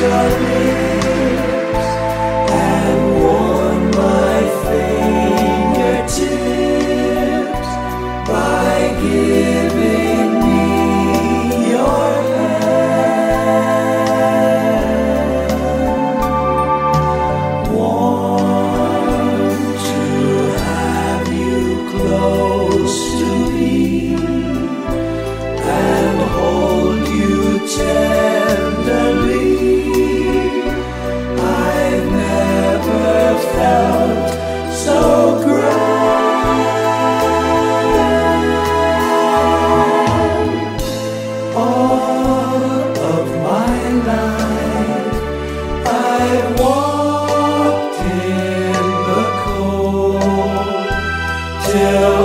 show me walked in the cold till